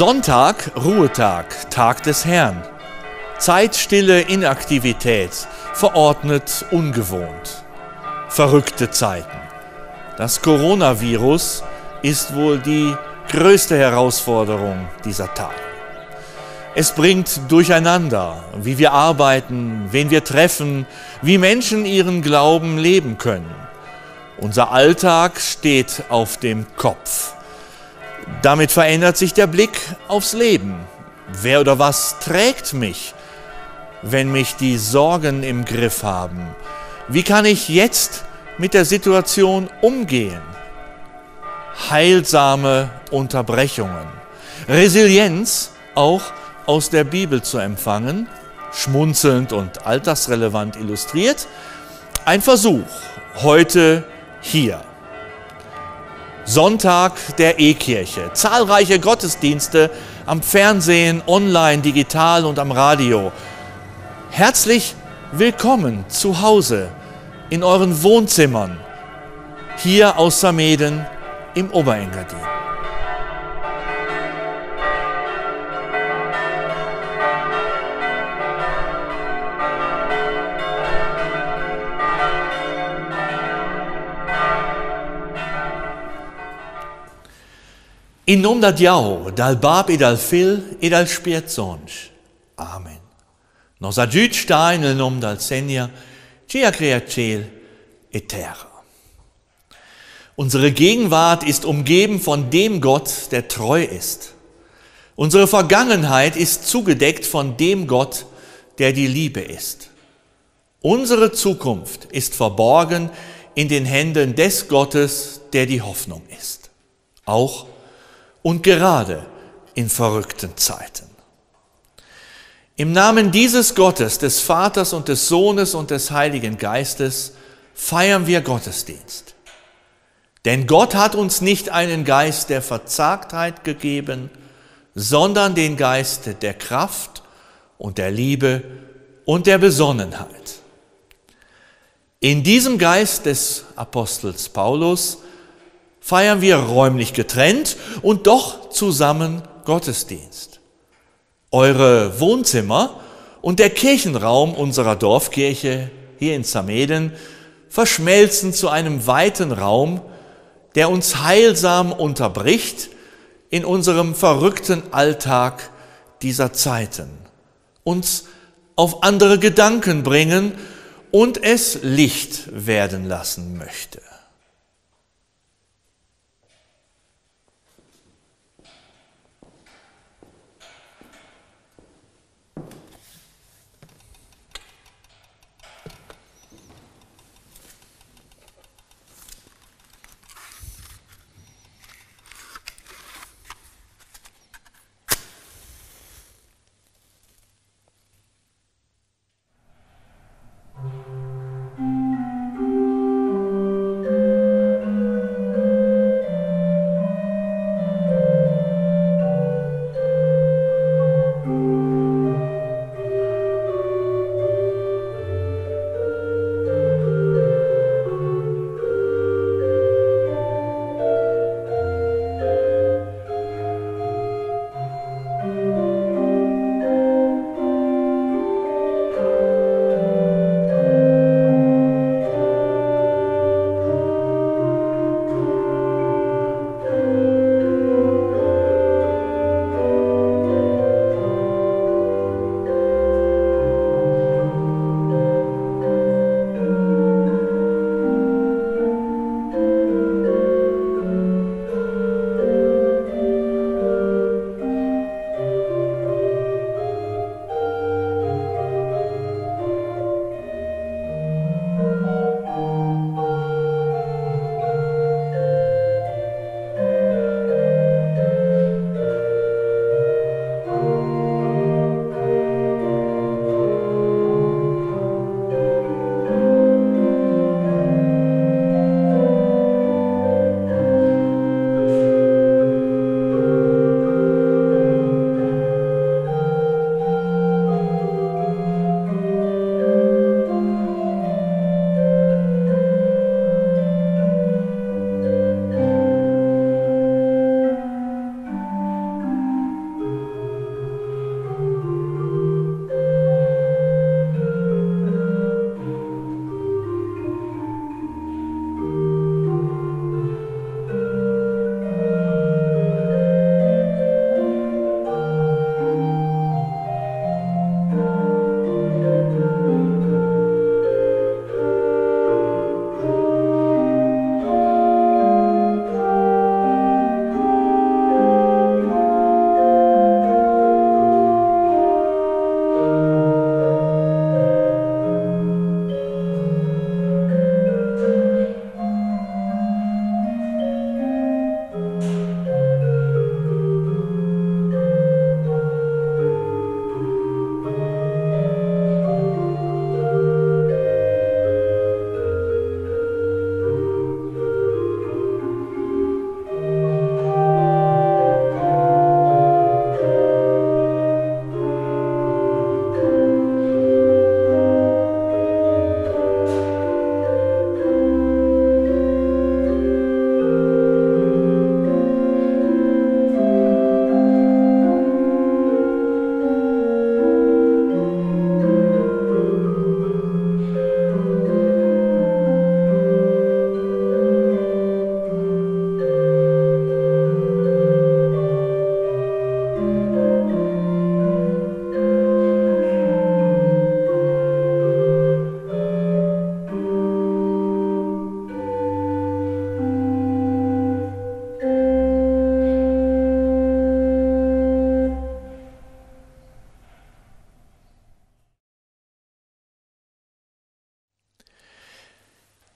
Sonntag, Ruhetag, Tag des Herrn. Zeitstille Inaktivität, verordnet ungewohnt. Verrückte Zeiten. Das Coronavirus ist wohl die größte Herausforderung dieser Tage. Es bringt Durcheinander, wie wir arbeiten, wen wir treffen, wie Menschen ihren Glauben leben können. Unser Alltag steht auf dem Kopf. Damit verändert sich der Blick aufs Leben. Wer oder was trägt mich, wenn mich die Sorgen im Griff haben? Wie kann ich jetzt mit der Situation umgehen? Heilsame Unterbrechungen. Resilienz auch aus der Bibel zu empfangen, schmunzelnd und altersrelevant illustriert. Ein Versuch heute hier. Sonntag der E-Kirche. Zahlreiche Gottesdienste am Fernsehen, online, digital und am Radio. Herzlich willkommen zu Hause, in euren Wohnzimmern, hier aus Sameden im Oberengadin. In nom da Diao, dal Bab e dal Fil e dal Spirzonch. Amen. Nos adjut sta in nom dal Senia, cia crea cel et terra. Unsere Gegenwart ist umgeben von dem Gott, der treu ist. Unsere Vergangenheit ist zugedeckt von dem Gott, der die Liebe ist. Unsere Zukunft ist verborgen in den Händen des Gottes, der die Hoffnung ist. Auch und gerade in verrückten Zeiten. Im Namen dieses Gottes, des Vaters und des Sohnes und des Heiligen Geistes feiern wir Gottesdienst. Denn Gott hat uns nicht einen Geist der Verzagtheit gegeben, sondern den Geist der Kraft und der Liebe und der Besonnenheit. In diesem Geist des Apostels Paulus feiern wir räumlich getrennt und doch zusammen Gottesdienst. Eure Wohnzimmer und der Kirchenraum unserer Dorfkirche hier in Zameden verschmelzen zu einem weiten Raum, der uns heilsam unterbricht in unserem verrückten Alltag dieser Zeiten, uns auf andere Gedanken bringen und es Licht werden lassen möchte.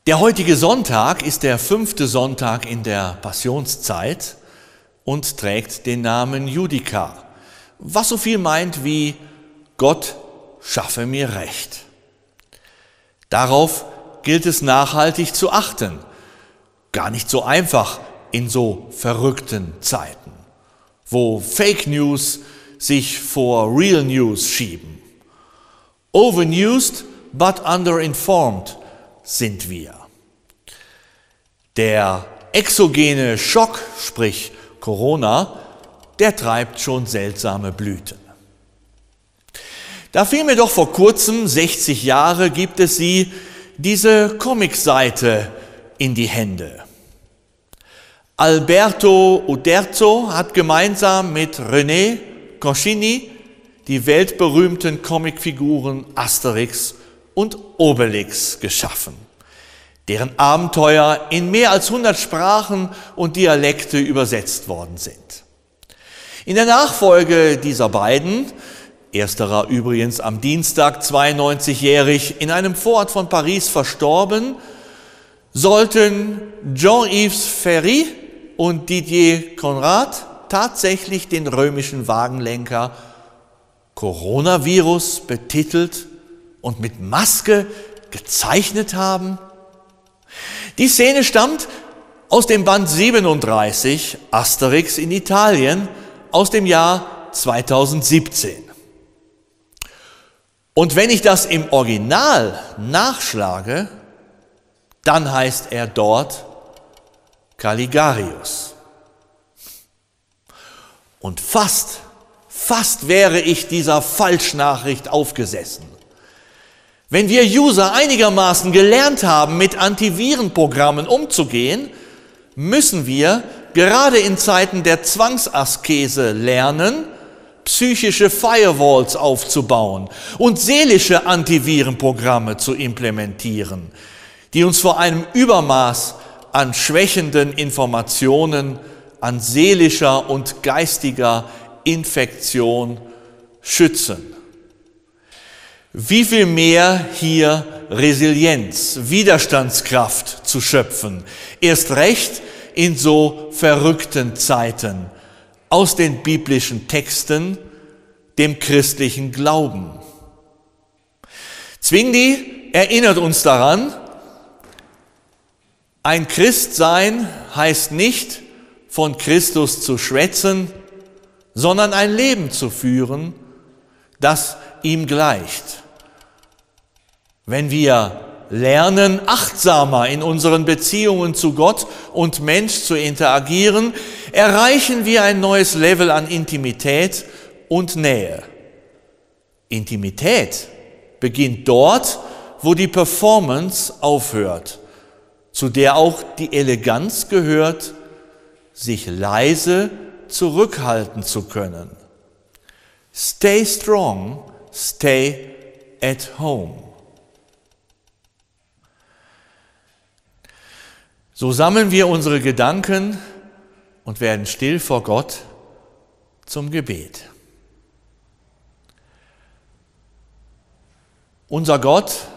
Der heutige Sonntag ist der fünfte Sonntag in der Passionszeit und trägt den Namen Judika, was so viel meint wie Gott schaffe mir Recht. Darauf gilt es nachhaltig zu achten. Gar nicht so einfach in so verrückten Zeiten, wo Fake News sich vor Real News schieben. Overnewsed but underinformed sind wir. Der exogene Schock, sprich Corona, der treibt schon seltsame Blüten. Da fiel mir doch vor kurzem, 60 Jahre gibt es sie, diese Comicseite in die Hände. Alberto Uderzo hat gemeinsam mit René Goscinny die weltberühmten Comicfiguren Asterix und Obelix geschaffen, deren Abenteuer in mehr als 100 Sprachen und Dialekte übersetzt worden sind. In der Nachfolge dieser beiden, ersterer übrigens am Dienstag 92-jährig in einem Vorort von Paris verstorben, sollten Jean-Yves Ferry und Didier Conrad tatsächlich den römischen Wagenlenker Coronavirus betitelt und mit Maske gezeichnet haben? Die Szene stammt aus dem Band 37 Asterix in Italien aus dem Jahr 2017. Und wenn ich das im Original nachschlage, dann heißt er dort Caligarius. Und fast, fast wäre ich dieser Falschnachricht aufgesessen. Wenn wir User einigermaßen gelernt haben, mit Antivirenprogrammen umzugehen, müssen wir gerade in Zeiten der Zwangsaskese lernen, psychische Firewalls aufzubauen und seelische Antivirenprogramme zu implementieren, die uns vor einem Übermaß an schwächenden Informationen, an seelischer und geistiger Infektion schützen wie viel mehr hier Resilienz, Widerstandskraft zu schöpfen. Erst recht in so verrückten Zeiten aus den biblischen Texten, dem christlichen Glauben. Zwingli erinnert uns daran, ein Christ sein heißt nicht von Christus zu schwätzen, sondern ein Leben zu führen, das ihm gleicht. Wenn wir lernen, achtsamer in unseren Beziehungen zu Gott und Mensch zu interagieren, erreichen wir ein neues Level an Intimität und Nähe. Intimität beginnt dort, wo die Performance aufhört, zu der auch die Eleganz gehört, sich leise zurückhalten zu können. Stay strong, stay at home. So sammeln wir unsere Gedanken und werden still vor Gott zum Gebet. Unser Gott,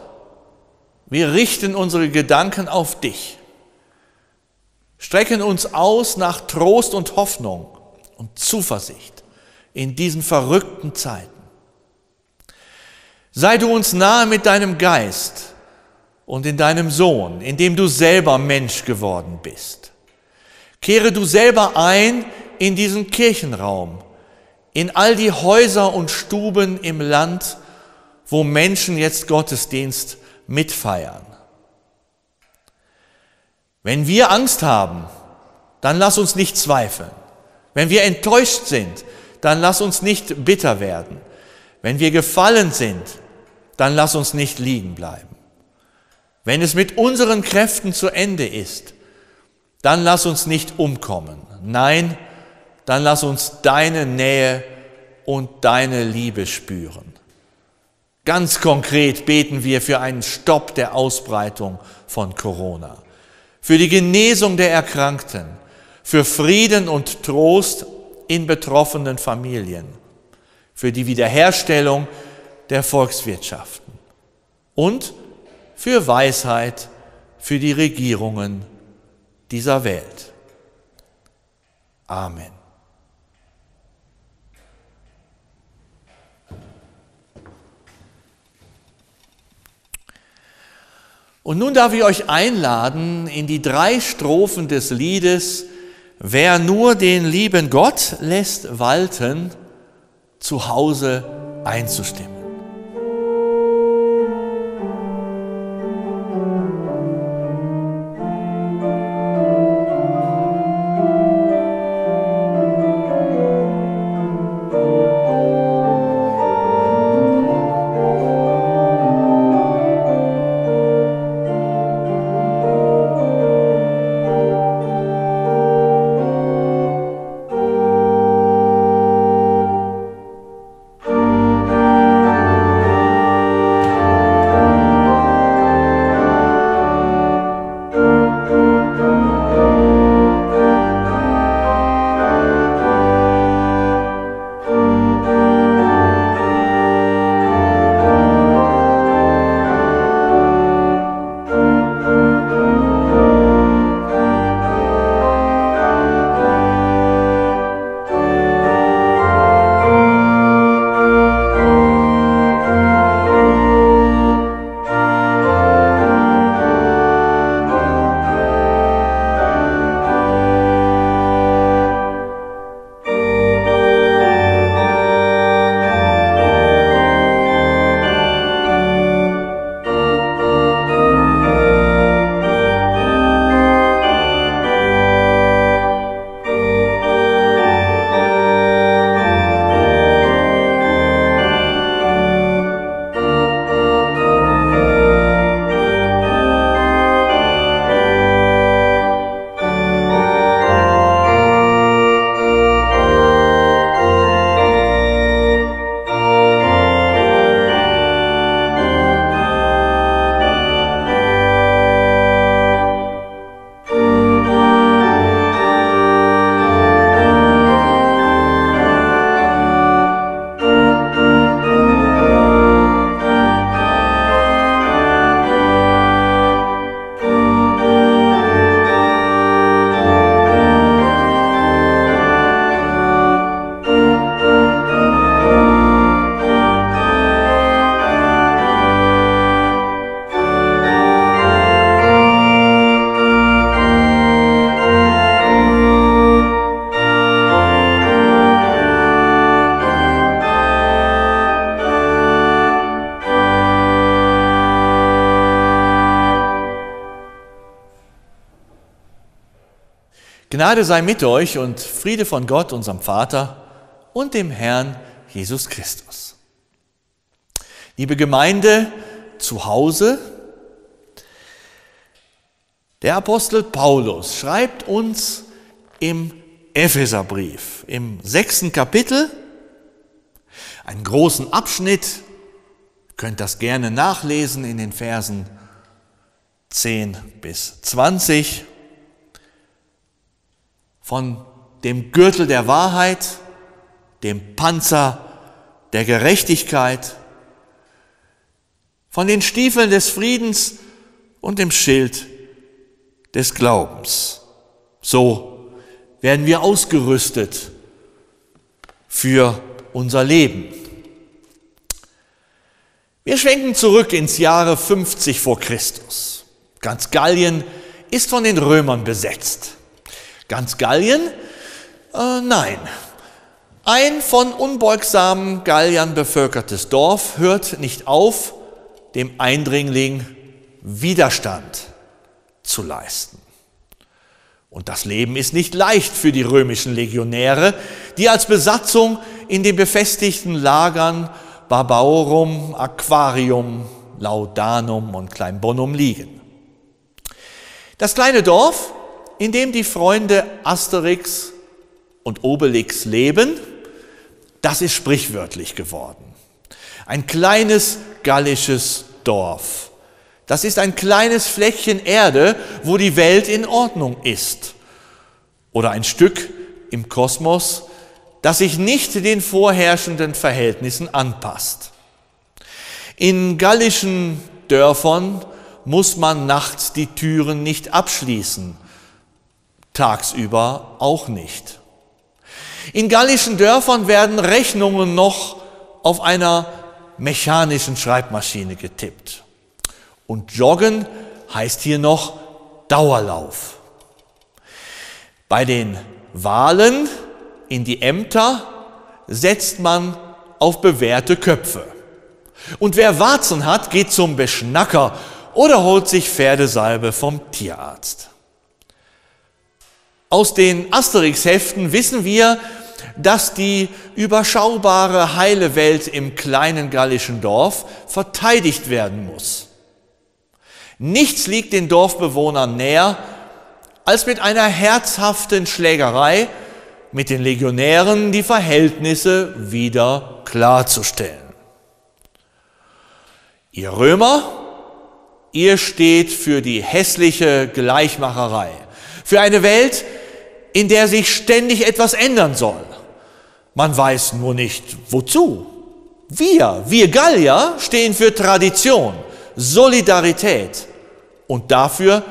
wir richten unsere Gedanken auf dich, strecken uns aus nach Trost und Hoffnung und Zuversicht in diesen verrückten Zeiten. Sei du uns nahe mit deinem Geist, und in deinem Sohn, in dem du selber Mensch geworden bist. Kehre du selber ein in diesen Kirchenraum, in all die Häuser und Stuben im Land, wo Menschen jetzt Gottesdienst mitfeiern. Wenn wir Angst haben, dann lass uns nicht zweifeln. Wenn wir enttäuscht sind, dann lass uns nicht bitter werden. Wenn wir gefallen sind, dann lass uns nicht liegen bleiben. Wenn es mit unseren Kräften zu Ende ist, dann lass uns nicht umkommen. Nein, dann lass uns deine Nähe und deine Liebe spüren. Ganz konkret beten wir für einen Stopp der Ausbreitung von Corona, für die Genesung der Erkrankten, für Frieden und Trost in betroffenen Familien, für die für die Regierungen dieser Welt. Amen. Und nun darf ich euch einladen in die drei Strophen des Liedes Wer nur den lieben Gott lässt walten, zu Hause einzustimmen. Gnade sei mit euch und Friede von Gott, unserem Vater und dem Herrn Jesus Christus. Liebe Gemeinde zu Hause, der Apostel Paulus schreibt uns im Epheserbrief im sechsten Kapitel einen großen Abschnitt, ihr könnt das gerne nachlesen in den Versen 10 bis 20 von dem Gürtel der Wahrheit, dem Panzer der Gerechtigkeit, von den Stiefeln des Friedens und dem Schild des Glaubens. So werden wir ausgerüstet für unser Leben. Wir schwenken zurück ins Jahre 50 vor Christus. Ganz Gallien ist von den Römern besetzt. Ganz Gallien? Äh, nein. Ein von unbeugsamen Galliern bevölkertes Dorf hört nicht auf, dem Eindringling Widerstand zu leisten. Und das Leben ist nicht leicht für die römischen Legionäre, die als Besatzung in den befestigten Lagern Barbaorum, Aquarium, Laudanum und Kleinbonum liegen. Das kleine Dorf in dem die Freunde Asterix und Obelix leben, das ist sprichwörtlich geworden. Ein kleines gallisches Dorf. Das ist ein kleines Fleckchen Erde, wo die Welt in Ordnung ist. Oder ein Stück im Kosmos, das sich nicht den vorherrschenden Verhältnissen anpasst. In gallischen Dörfern muss man nachts die Türen nicht abschließen, tagsüber auch nicht. In gallischen Dörfern werden Rechnungen noch auf einer mechanischen Schreibmaschine getippt. Und Joggen heißt hier noch Dauerlauf. Bei den Wahlen in die Ämter setzt man auf bewährte Köpfe. Und wer Warzen hat, geht zum Beschnacker oder holt sich Pferdesalbe vom Tierarzt. Aus den Asterix-Heften wissen wir, dass die überschaubare heile Welt im kleinen gallischen Dorf verteidigt werden muss. Nichts liegt den Dorfbewohnern näher, als mit einer herzhaften Schlägerei mit den Legionären die Verhältnisse wieder klarzustellen. Ihr Römer, ihr steht für die hässliche Gleichmacherei, für eine Welt, in der sich ständig etwas ändern soll. Man weiß nur nicht, wozu. Wir, wir Gallier, stehen für Tradition, Solidarität und dafür,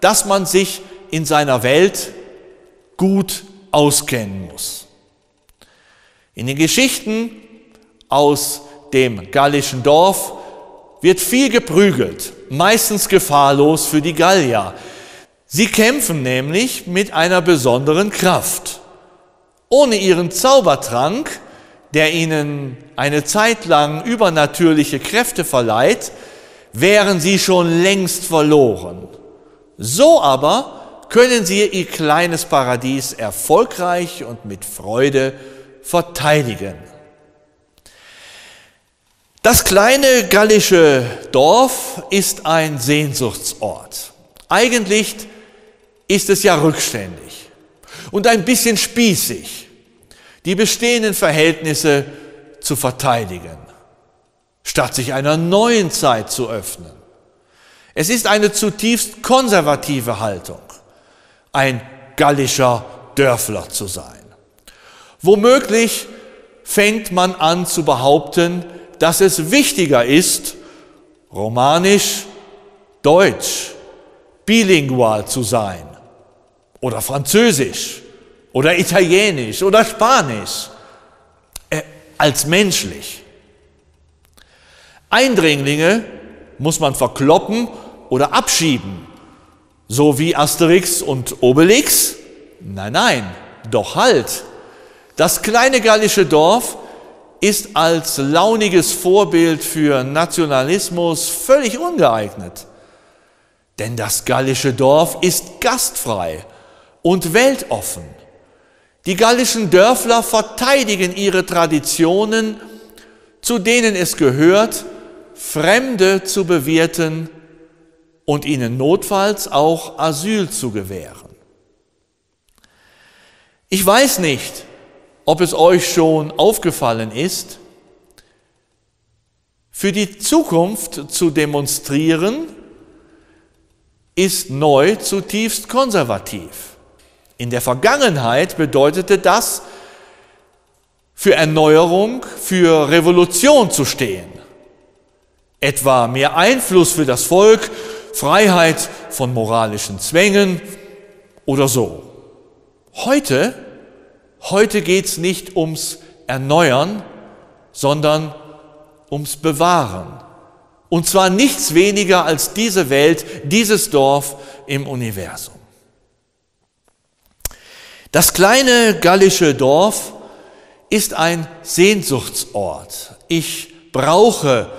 dass man sich in seiner Welt gut auskennen muss. In den Geschichten aus dem gallischen Dorf wird viel geprügelt, meistens gefahrlos für die Gallier. Sie kämpfen nämlich mit einer besonderen Kraft. Ohne ihren Zaubertrank, der ihnen eine Zeit lang übernatürliche Kräfte verleiht, wären sie schon längst verloren. So aber können sie ihr kleines Paradies erfolgreich und mit Freude verteidigen. Das kleine gallische Dorf ist ein Sehnsuchtsort. Eigentlich ist es ja rückständig und ein bisschen spießig, die bestehenden Verhältnisse zu verteidigen, statt sich einer neuen Zeit zu öffnen. Es ist eine zutiefst konservative Haltung ein gallischer Dörfler zu sein. Womöglich fängt man an zu behaupten, dass es wichtiger ist, romanisch, deutsch, bilingual zu sein oder französisch oder italienisch oder spanisch äh, als menschlich. Eindringlinge muss man verkloppen oder abschieben so wie Asterix und Obelix? Nein, nein, doch halt. Das kleine gallische Dorf ist als launiges Vorbild für Nationalismus völlig ungeeignet. Denn das gallische Dorf ist gastfrei und weltoffen. Die gallischen Dörfler verteidigen ihre Traditionen, zu denen es gehört, Fremde zu bewirten und ihnen notfalls auch Asyl zu gewähren. Ich weiß nicht, ob es euch schon aufgefallen ist, für die Zukunft zu demonstrieren ist neu zutiefst konservativ. In der Vergangenheit bedeutete das, für Erneuerung, für Revolution zu stehen. Etwa mehr Einfluss für das Volk Freiheit von moralischen Zwängen oder so. Heute, heute geht es nicht ums Erneuern, sondern ums Bewahren. Und zwar nichts weniger als diese Welt, dieses Dorf im Universum. Das kleine gallische Dorf ist ein Sehnsuchtsort. Ich brauche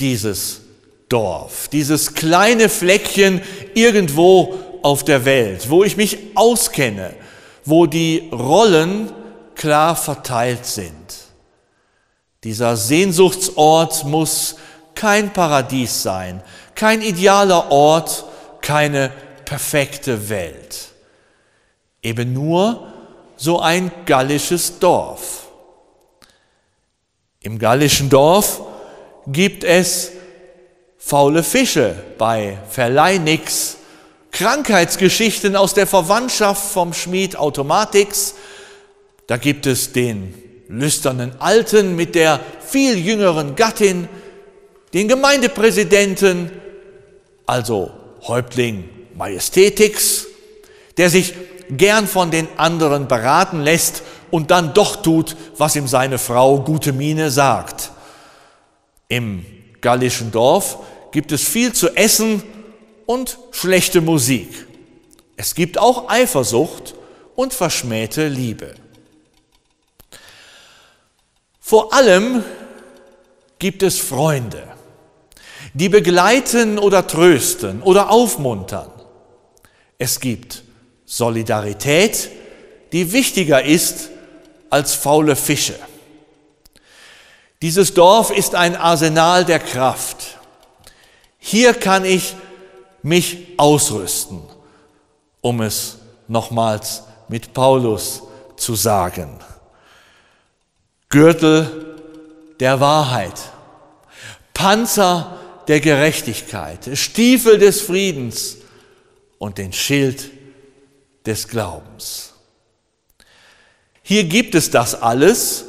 dieses Dorf, dieses kleine Fleckchen irgendwo auf der Welt, wo ich mich auskenne, wo die Rollen klar verteilt sind. Dieser Sehnsuchtsort muss kein Paradies sein, kein idealer Ort, keine perfekte Welt. Eben nur so ein gallisches Dorf. Im gallischen Dorf gibt es faule Fische bei Verleih nix, Krankheitsgeschichten aus der Verwandtschaft vom Schmied Automatix, da gibt es den lüsternen Alten mit der viel jüngeren Gattin, den Gemeindepräsidenten also Häuptling Majestätix, der sich gern von den anderen beraten lässt und dann doch tut, was ihm seine Frau gute Miene sagt. Im gallischen Dorf gibt es viel zu essen und schlechte Musik. Es gibt auch Eifersucht und verschmähte Liebe. Vor allem gibt es Freunde, die begleiten oder trösten oder aufmuntern. Es gibt Solidarität, die wichtiger ist als faule Fische. Dieses Dorf ist ein Arsenal der Kraft. Hier kann ich mich ausrüsten, um es nochmals mit Paulus zu sagen. Gürtel der Wahrheit, Panzer der Gerechtigkeit, Stiefel des Friedens und den Schild des Glaubens. Hier gibt es das alles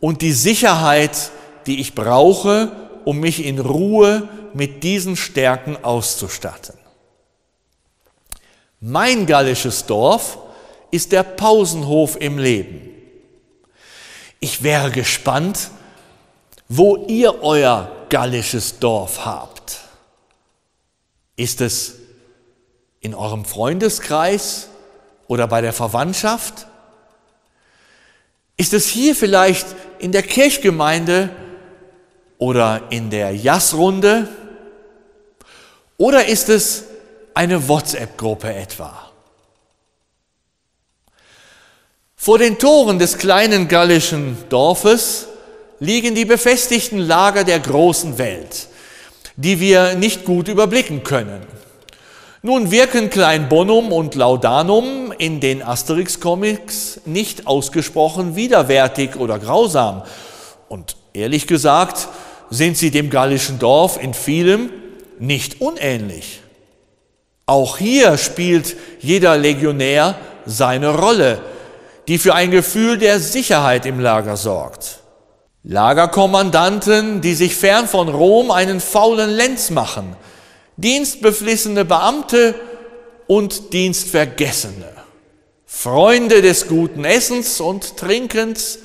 und die Sicherheit, die ich brauche, um mich in Ruhe mit diesen Stärken auszustatten. Mein gallisches Dorf ist der Pausenhof im Leben. Ich wäre gespannt, wo ihr euer gallisches Dorf habt. Ist es in eurem Freundeskreis oder bei der Verwandtschaft? Ist es hier vielleicht in der Kirchgemeinde oder in der Jassrunde? Oder ist es eine WhatsApp-Gruppe etwa? Vor den Toren des kleinen gallischen Dorfes liegen die befestigten Lager der großen Welt, die wir nicht gut überblicken können. Nun wirken Klein Bonum und Laudanum in den Asterix-Comics nicht ausgesprochen widerwärtig oder grausam. Und ehrlich gesagt sind sie dem gallischen Dorf in vielem nicht unähnlich. Auch hier spielt jeder Legionär seine Rolle, die für ein Gefühl der Sicherheit im Lager sorgt. Lagerkommandanten, die sich fern von Rom einen faulen Lenz machen – dienstbeflissene Beamte und Dienstvergessene, Freunde des guten Essens und Trinkens,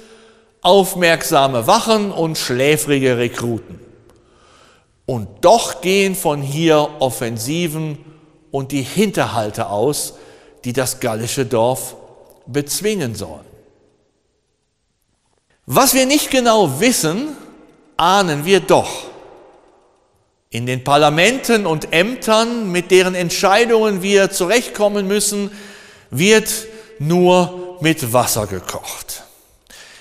aufmerksame Wachen und schläfrige Rekruten. Und doch gehen von hier Offensiven und die Hinterhalte aus, die das gallische Dorf bezwingen sollen. Was wir nicht genau wissen, ahnen wir doch. In den Parlamenten und Ämtern, mit deren Entscheidungen wir zurechtkommen müssen, wird nur mit Wasser gekocht.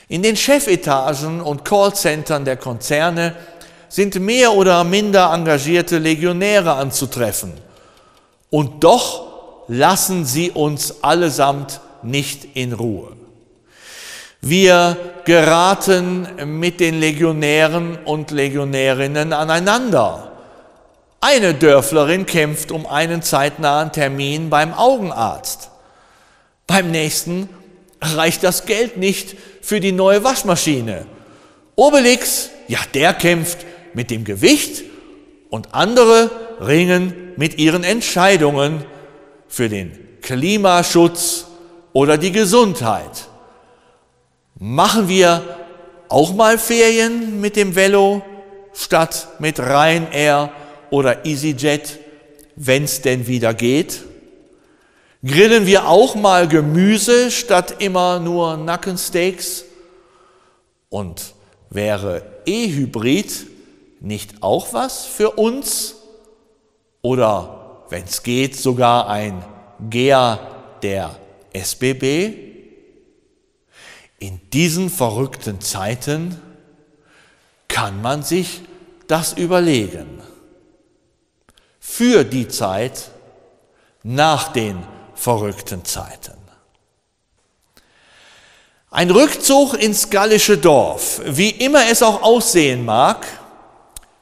In den Chefetagen und Callcentern der Konzerne sind mehr oder minder engagierte Legionäre anzutreffen. Und doch lassen sie uns allesamt nicht in Ruhe. Wir geraten mit den Legionären und Legionärinnen aneinander. Eine Dörflerin kämpft um einen zeitnahen Termin beim Augenarzt. Beim nächsten reicht das Geld nicht für die neue Waschmaschine. Obelix, ja, der kämpft mit dem Gewicht und andere ringen mit ihren Entscheidungen für den Klimaschutz oder die Gesundheit. Machen wir auch mal Ferien mit dem Velo statt mit Ryanair oder EasyJet, wenn es denn wieder geht? Grillen wir auch mal Gemüse statt immer nur Nackensteaks? Und wäre E-Hybrid nicht auch was für uns? Oder, wenn es geht, sogar ein GEA der SBB? In diesen verrückten Zeiten kann man sich das überlegen für die Zeit nach den verrückten Zeiten. Ein Rückzug ins gallische Dorf, wie immer es auch aussehen mag,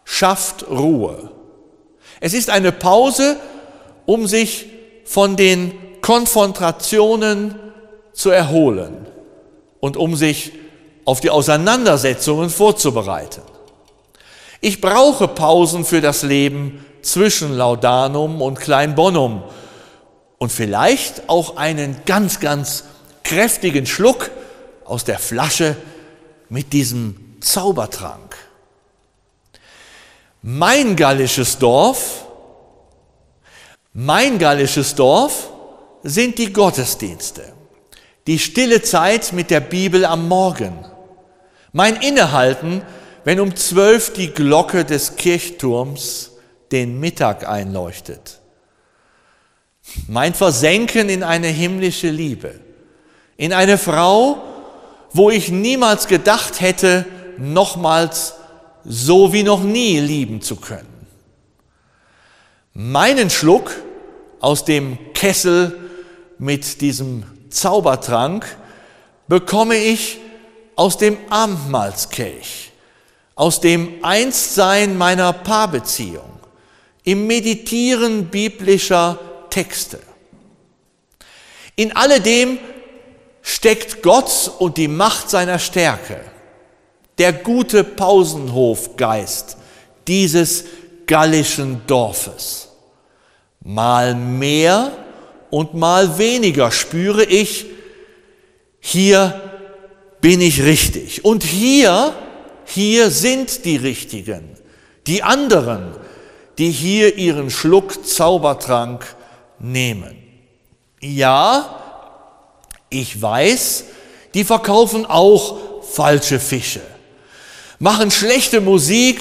schafft Ruhe. Es ist eine Pause, um sich von den Konfrontationen zu erholen und um sich auf die Auseinandersetzungen vorzubereiten. Ich brauche Pausen für das Leben zwischen Laudanum und Kleinbonum und vielleicht auch einen ganz, ganz kräftigen Schluck aus der Flasche mit diesem Zaubertrank. Mein gallisches Dorf, mein gallisches Dorf sind die Gottesdienste, die stille Zeit mit der Bibel am Morgen, mein Innehalten, wenn um zwölf die Glocke des Kirchturms den Mittag einleuchtet, mein Versenken in eine himmlische Liebe, in eine Frau, wo ich niemals gedacht hätte, nochmals so wie noch nie lieben zu können. Meinen Schluck aus dem Kessel mit diesem Zaubertrank bekomme ich aus dem Abendmahlskelch, aus dem Einstsein meiner Paarbeziehung, im Meditieren biblischer Texte. In alledem steckt Gott und die Macht seiner Stärke, der gute Pausenhofgeist dieses gallischen Dorfes. Mal mehr und mal weniger spüre ich, hier bin ich richtig. Und hier, hier sind die Richtigen, die anderen, die hier ihren Schluck Zaubertrank nehmen. Ja, ich weiß, die verkaufen auch falsche Fische, machen schlechte Musik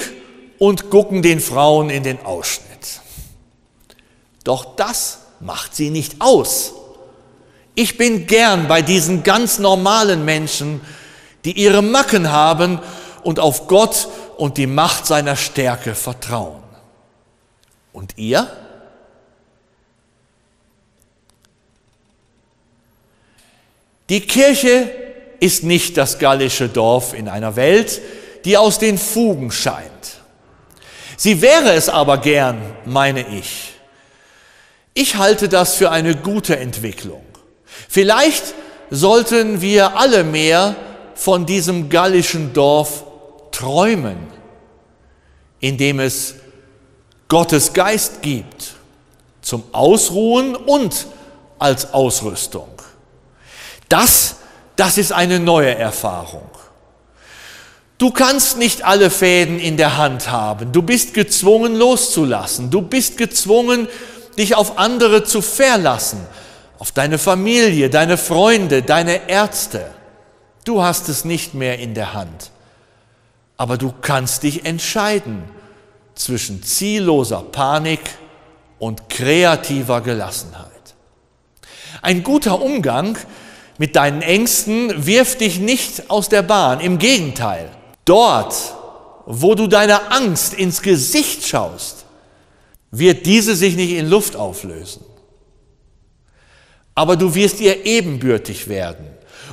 und gucken den Frauen in den Ausschnitt. Doch das macht sie nicht aus. Ich bin gern bei diesen ganz normalen Menschen, die ihre Macken haben und auf Gott und die Macht seiner Stärke vertrauen. Und ihr? Die Kirche ist nicht das gallische Dorf in einer Welt, die aus den Fugen scheint. Sie wäre es aber gern, meine ich. Ich halte das für eine gute Entwicklung. Vielleicht sollten wir alle mehr von diesem gallischen Dorf träumen, in dem es Gottes Geist gibt, zum Ausruhen und als Ausrüstung. Das, das ist eine neue Erfahrung. Du kannst nicht alle Fäden in der Hand haben. Du bist gezwungen loszulassen. Du bist gezwungen, dich auf andere zu verlassen, auf deine Familie, deine Freunde, deine Ärzte. Du hast es nicht mehr in der Hand. Aber du kannst dich entscheiden zwischen zielloser Panik und kreativer Gelassenheit. Ein guter Umgang mit deinen Ängsten wirft dich nicht aus der Bahn. Im Gegenteil, dort, wo du deiner Angst ins Gesicht schaust, wird diese sich nicht in Luft auflösen. Aber du wirst ihr ebenbürtig werden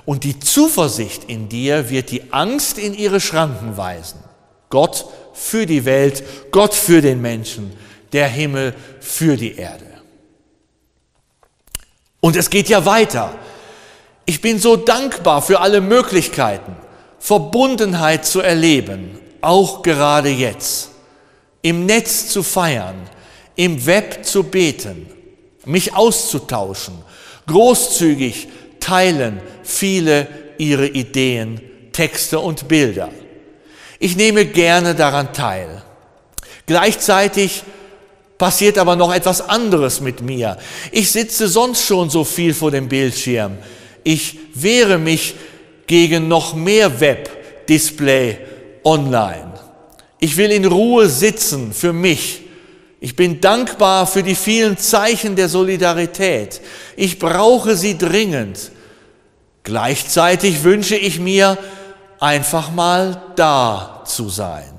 und die Zuversicht in dir wird die Angst in ihre Schranken weisen. Gott für die Welt, Gott für den Menschen, der Himmel für die Erde. Und es geht ja weiter. Ich bin so dankbar für alle Möglichkeiten, Verbundenheit zu erleben, auch gerade jetzt, im Netz zu feiern, im Web zu beten, mich auszutauschen, großzügig teilen viele ihre Ideen, Texte und Bilder. Ich nehme gerne daran teil. Gleichzeitig passiert aber noch etwas anderes mit mir. Ich sitze sonst schon so viel vor dem Bildschirm. Ich wehre mich gegen noch mehr Web-Display online. Ich will in Ruhe sitzen für mich. Ich bin dankbar für die vielen Zeichen der Solidarität. Ich brauche sie dringend. Gleichzeitig wünsche ich mir, einfach mal da zu sein.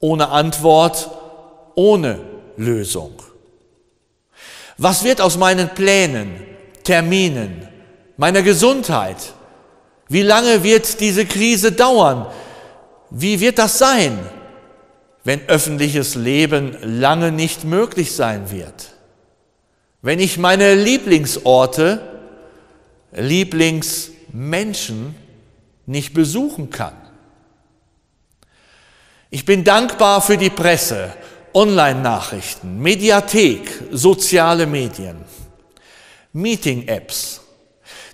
Ohne Antwort, ohne Lösung. Was wird aus meinen Plänen, Terminen, meiner Gesundheit? Wie lange wird diese Krise dauern? Wie wird das sein, wenn öffentliches Leben lange nicht möglich sein wird? Wenn ich meine Lieblingsorte, Lieblingsmenschen nicht besuchen kann. Ich bin dankbar für die Presse Online-Nachrichten, Mediathek, soziale Medien, Meeting-Apps.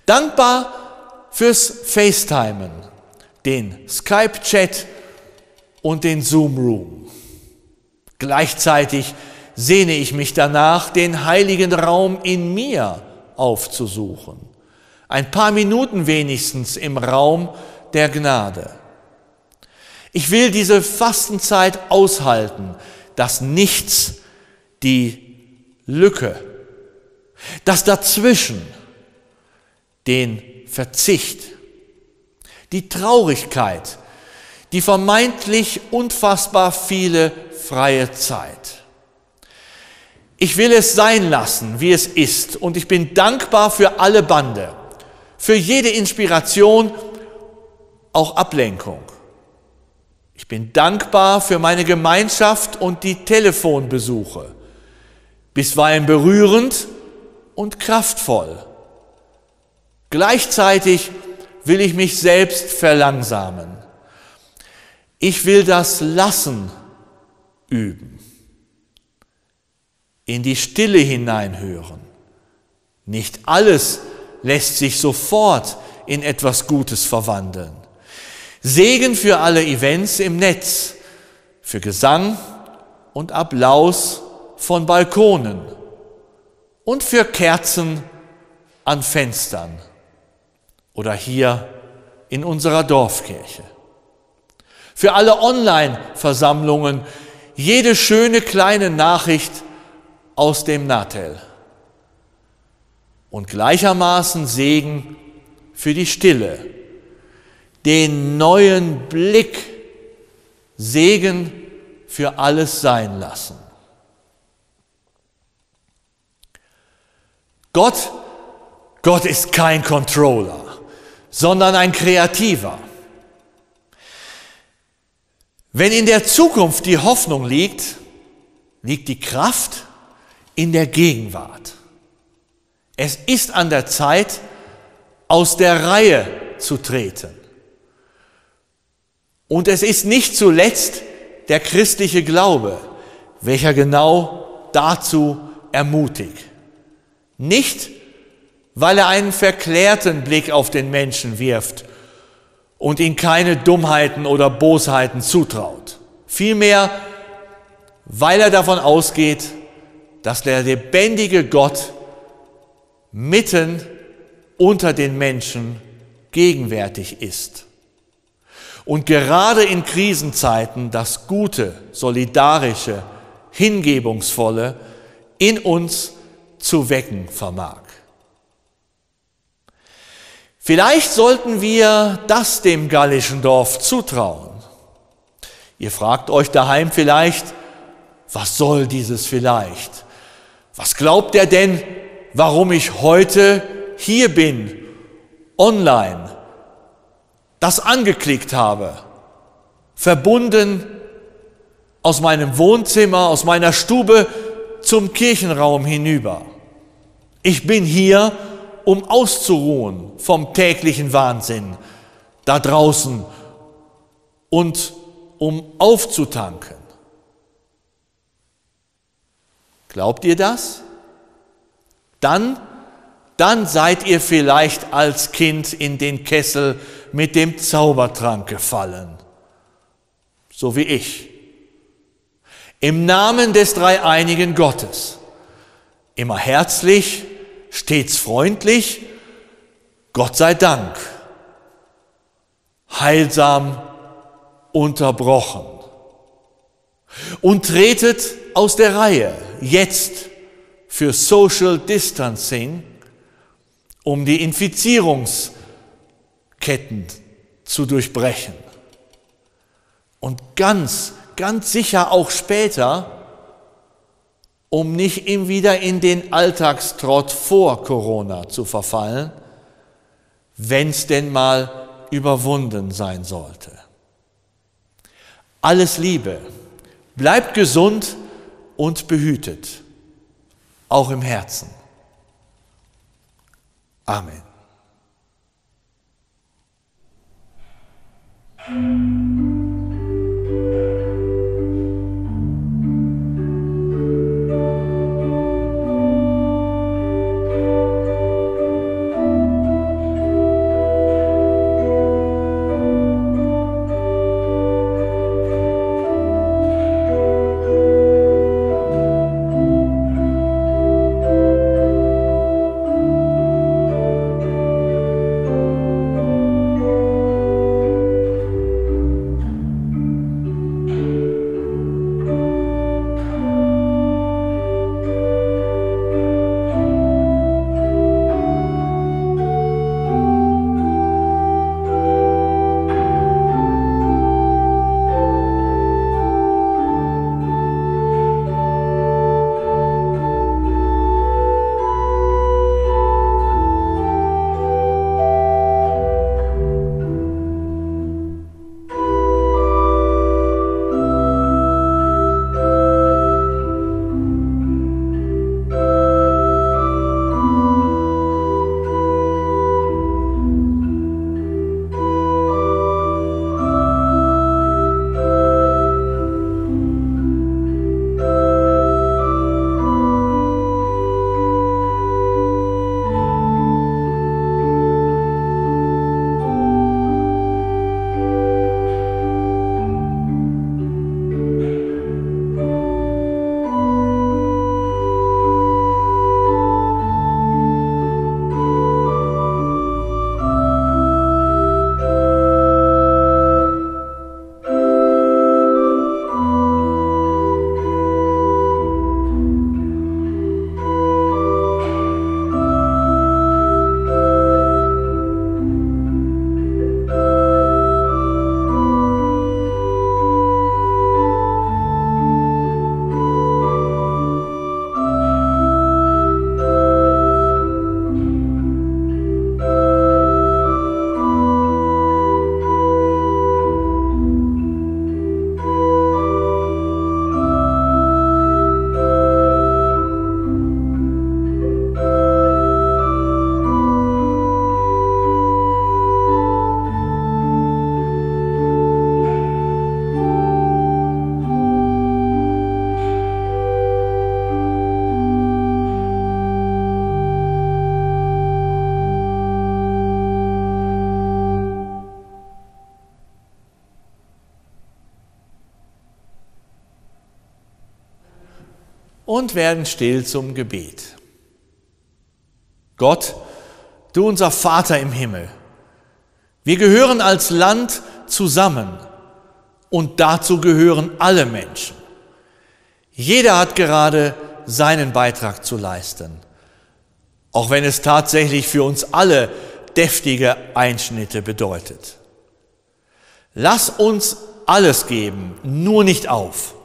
Dankbar fürs FaceTimen, den Skype-Chat und den Zoom-Room. Gleichzeitig sehne ich mich danach, den heiligen Raum in mir aufzusuchen. Ein paar Minuten wenigstens im Raum der Gnade. Ich will diese Fastenzeit aushalten, dass nichts die Lücke, das Dazwischen, den Verzicht, die Traurigkeit, die vermeintlich unfassbar viele freie Zeit. Ich will es sein lassen, wie es ist, und ich bin dankbar für alle Bande, für jede Inspiration, auch Ablenkung. Ich bin dankbar für meine Gemeinschaft und die Telefonbesuche, bisweilen berührend und kraftvoll. Gleichzeitig will ich mich selbst verlangsamen. Ich will das Lassen üben, in die Stille hineinhören. Nicht alles lässt sich sofort in etwas Gutes verwandeln. Segen für alle Events im Netz, für Gesang und Applaus von Balkonen und für Kerzen an Fenstern oder hier in unserer Dorfkirche. Für alle Online-Versammlungen jede schöne kleine Nachricht aus dem Natel. Und gleichermaßen Segen für die Stille, den neuen Blick, Segen für alles sein lassen. Gott, Gott ist kein Controller, sondern ein Kreativer. Wenn in der Zukunft die Hoffnung liegt, liegt die Kraft in der Gegenwart. Es ist an der Zeit, aus der Reihe zu treten. Und es ist nicht zuletzt der christliche Glaube, welcher genau dazu ermutigt. Nicht, weil er einen verklärten Blick auf den Menschen wirft und ihm keine Dummheiten oder Bosheiten zutraut. Vielmehr, weil er davon ausgeht, dass der lebendige Gott mitten unter den Menschen gegenwärtig ist und gerade in Krisenzeiten das Gute, Solidarische, Hingebungsvolle in uns zu wecken vermag. Vielleicht sollten wir das dem gallischen Dorf zutrauen. Ihr fragt euch daheim vielleicht, was soll dieses vielleicht? Was glaubt er denn, warum ich heute hier bin, online, das angeklickt habe, verbunden aus meinem Wohnzimmer, aus meiner Stube zum Kirchenraum hinüber. Ich bin hier, um auszuruhen vom täglichen Wahnsinn da draußen und um aufzutanken. Glaubt ihr das? Dann dann seid ihr vielleicht als Kind in den Kessel mit dem Zaubertrank gefallen, so wie ich. Im Namen des dreieinigen Gottes, immer herzlich, stets freundlich, Gott sei Dank, heilsam unterbrochen. Und tretet aus der Reihe jetzt für Social Distancing um die Infizierungsketten zu durchbrechen. Und ganz, ganz sicher auch später, um nicht wieder in den Alltagstrott vor Corona zu verfallen, wenn es denn mal überwunden sein sollte. Alles Liebe, bleibt gesund und behütet, auch im Herzen. Amen. Und werden still zum Gebet. Gott, du unser Vater im Himmel, wir gehören als Land zusammen und dazu gehören alle Menschen. Jeder hat gerade seinen Beitrag zu leisten, auch wenn es tatsächlich für uns alle deftige Einschnitte bedeutet. Lass uns alles geben, nur nicht auf.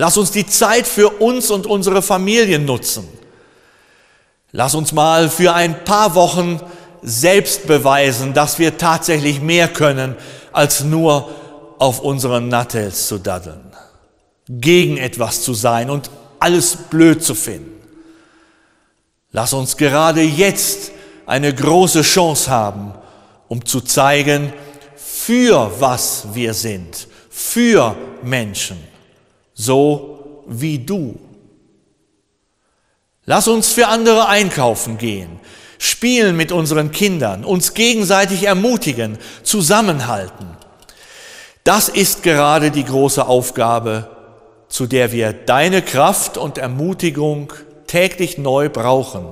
Lass uns die Zeit für uns und unsere Familien nutzen. Lass uns mal für ein paar Wochen selbst beweisen, dass wir tatsächlich mehr können, als nur auf unseren Nattels zu daddeln, gegen etwas zu sein und alles blöd zu finden. Lass uns gerade jetzt eine große Chance haben, um zu zeigen, für was wir sind, für Menschen, so wie du. Lass uns für andere einkaufen gehen, spielen mit unseren Kindern, uns gegenseitig ermutigen, zusammenhalten. Das ist gerade die große Aufgabe, zu der wir deine Kraft und Ermutigung täglich neu brauchen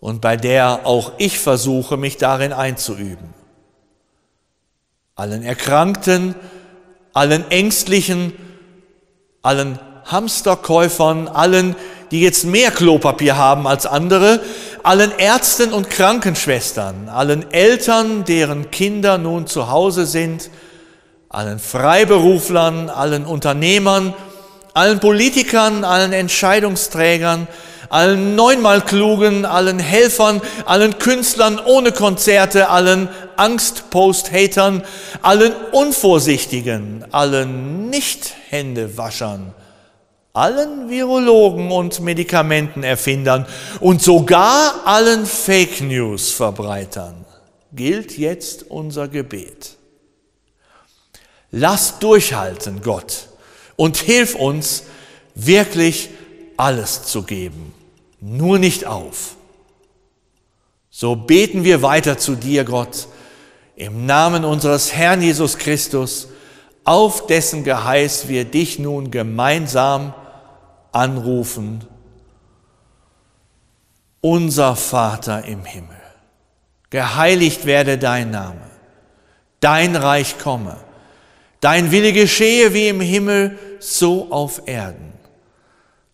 und bei der auch ich versuche, mich darin einzuüben. Allen Erkrankten, allen Ängstlichen, allen Hamsterkäufern, allen, die jetzt mehr Klopapier haben als andere, allen Ärzten und Krankenschwestern, allen Eltern, deren Kinder nun zu Hause sind, allen Freiberuflern, allen Unternehmern, allen Politikern, allen Entscheidungsträgern, allen neunmal Klugen, allen Helfern, allen Künstlern ohne Konzerte, allen Angstpost-Hatern, allen Unvorsichtigen, allen Nicht-Händewaschern, allen Virologen und Medikamentenerfindern und sogar allen Fake News-Verbreitern gilt jetzt unser Gebet. Lass durchhalten, Gott, und hilf uns, wirklich alles zu geben, nur nicht auf. So beten wir weiter zu dir, Gott, im Namen unseres Herrn Jesus Christus, auf dessen Geheiß wir dich nun gemeinsam anrufen, unser Vater im Himmel, geheiligt werde dein Name, dein Reich komme, dein Wille geschehe wie im Himmel, so auf Erden.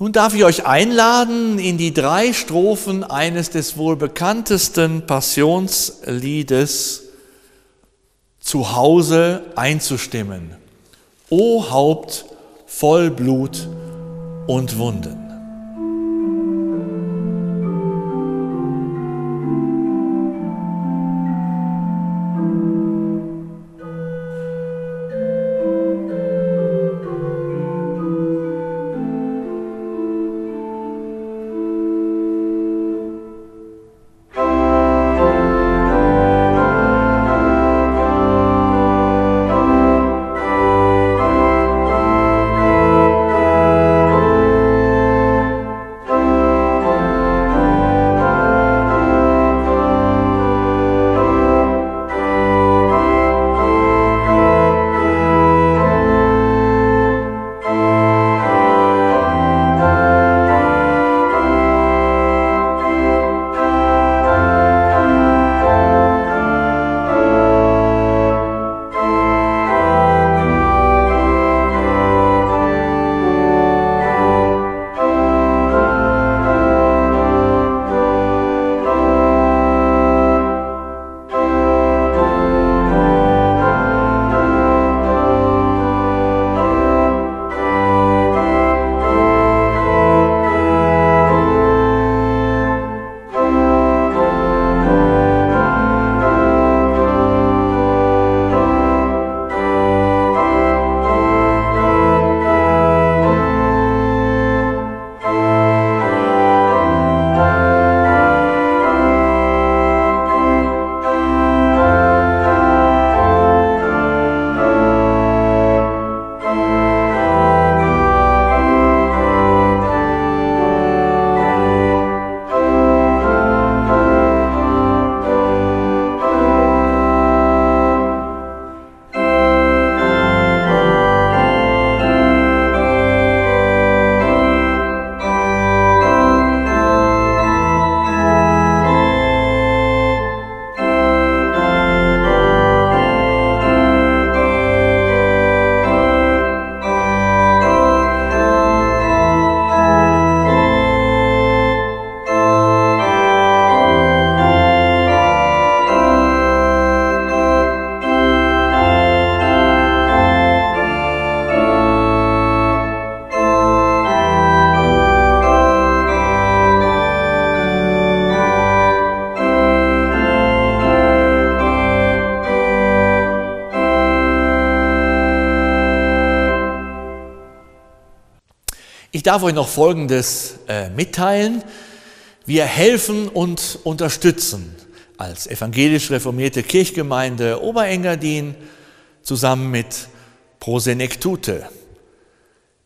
Nun darf ich euch einladen, in die drei Strophen eines des wohl bekanntesten Passionsliedes zu Hause einzustimmen. O Haupt voll Blut und Wunden. Darf euch noch Folgendes äh, mitteilen. Wir helfen und unterstützen als evangelisch reformierte Kirchgemeinde Oberengadin zusammen mit Prosenektute.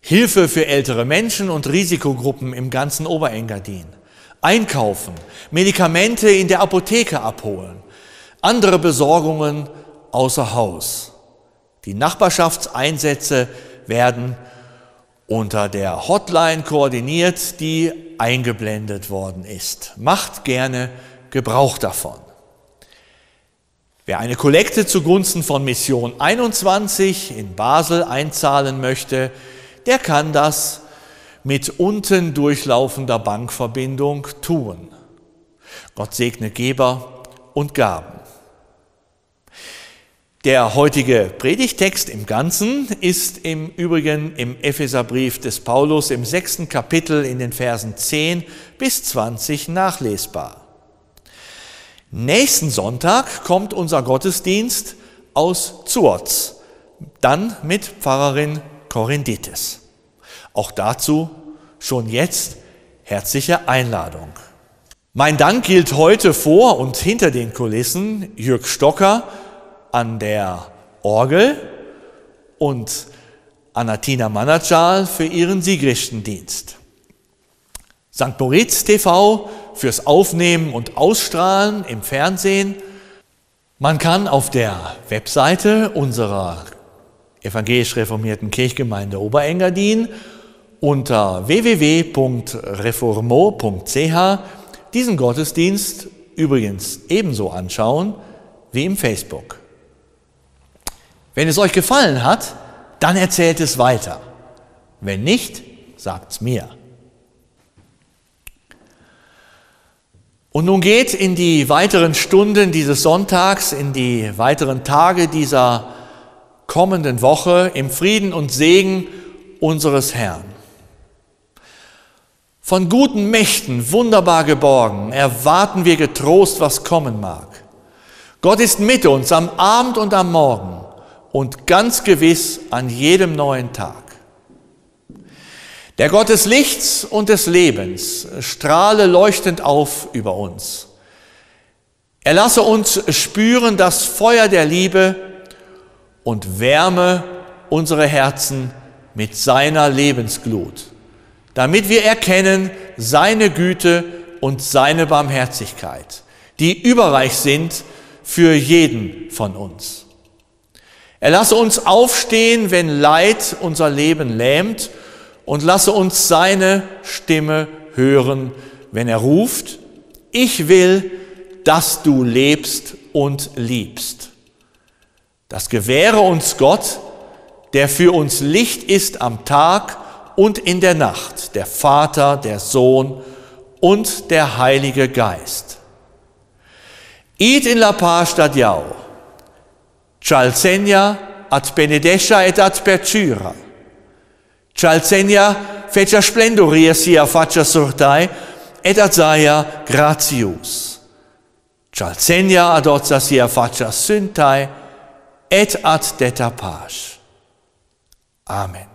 Hilfe für ältere Menschen und Risikogruppen im ganzen Oberengadin. Einkaufen, Medikamente in der Apotheke abholen, andere Besorgungen außer Haus. Die Nachbarschaftseinsätze werden unter der Hotline koordiniert, die eingeblendet worden ist. Macht gerne Gebrauch davon. Wer eine Kollekte zugunsten von Mission 21 in Basel einzahlen möchte, der kann das mit unten durchlaufender Bankverbindung tun. Gott segne Geber und Gaben. Der heutige Predigtext im Ganzen ist im Übrigen im Epheserbrief des Paulus im sechsten Kapitel in den Versen 10 bis 20 nachlesbar. Nächsten Sonntag kommt unser Gottesdienst aus Zuotz, dann mit Pfarrerin Korinditis. Auch dazu schon jetzt herzliche Einladung. Mein Dank gilt heute vor und hinter den Kulissen Jürg Stocker an der Orgel und Anatina Manatschal für ihren Siegrichtendienst. St. Moritz TV fürs Aufnehmen und Ausstrahlen im Fernsehen. Man kann auf der Webseite unserer evangelisch reformierten Kirchgemeinde Oberengadin unter www.reformo.ch diesen Gottesdienst übrigens ebenso anschauen wie im Facebook. Wenn es euch gefallen hat, dann erzählt es weiter. Wenn nicht, sagt's mir. Und nun geht in die weiteren Stunden dieses Sonntags, in die weiteren Tage dieser kommenden Woche im Frieden und Segen unseres Herrn. Von guten Mächten wunderbar geborgen erwarten wir getrost, was kommen mag. Gott ist mit uns am Abend und am Morgen und ganz gewiss an jedem neuen Tag. Der Gott des Lichts und des Lebens strahle leuchtend auf über uns. Er lasse uns spüren das Feuer der Liebe und wärme unsere Herzen mit seiner Lebensglut, damit wir erkennen seine Güte und seine Barmherzigkeit, die überreich sind für jeden von uns. Er lasse uns aufstehen, wenn Leid unser Leben lähmt und lasse uns seine Stimme hören, wenn er ruft, ich will, dass du lebst und liebst. Das gewähre uns Gott, der für uns Licht ist am Tag und in der Nacht, der Vater, der Sohn und der Heilige Geist. Id in la paz stadiau, Chalsenia ad benedescia et ad percura. Chalcenia fecea splendoria sia faccia sortai, et azaia gratius. Chalcenia adozza sia faccia syntai, et ad deta paz. Amen.